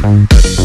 Música